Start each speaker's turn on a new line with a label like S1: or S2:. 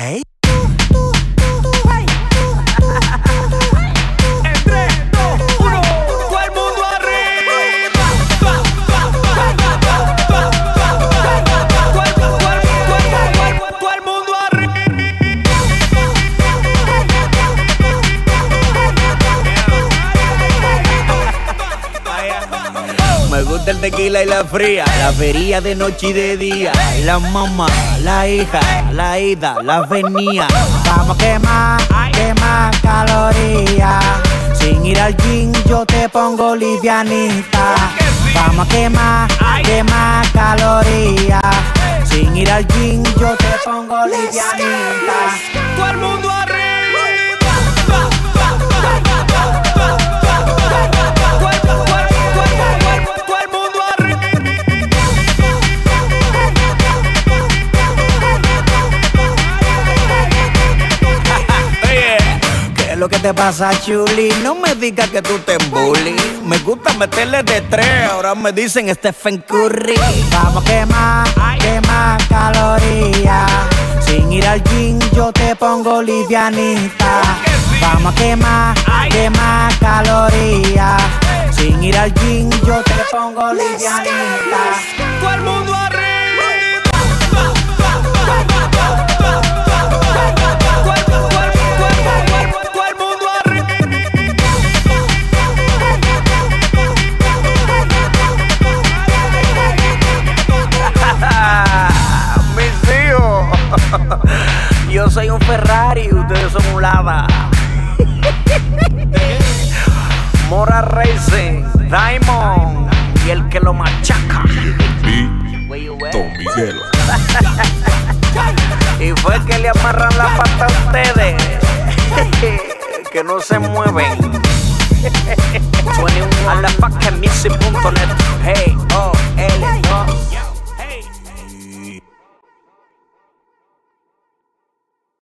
S1: Hey?
S2: Me gusta el tequila y la fría, la feria de noche y de día. La mamá, la hija, la ida, la venía. Vamos a quemar, quemar calorías. Sin ir al gym yo te pongo livianita. Vamos a quemar, quemar calorías. Sin ir al gym yo te pongo livianita.
S1: Todo el mundo
S2: lo que te pasa, Chuli? No me digas que tú te bully. Me gusta meterle de tres, ahora me dicen Stephen Curry. Vamos a quemar, quemar calorías. Sin ir al gym yo te pongo livianita. Vamos a quemar, quemar calorías. Sin ir al gym yo te pongo livianita.
S1: Todo el mundo arriba.
S2: Un Ferrari, ustedes son un lava. Mora Racing, Diamond y el que lo machaca.
S3: Don Miguelo.
S2: Y fue que le amarran la pata a ustedes. que no se mueven. 21 a la Hey.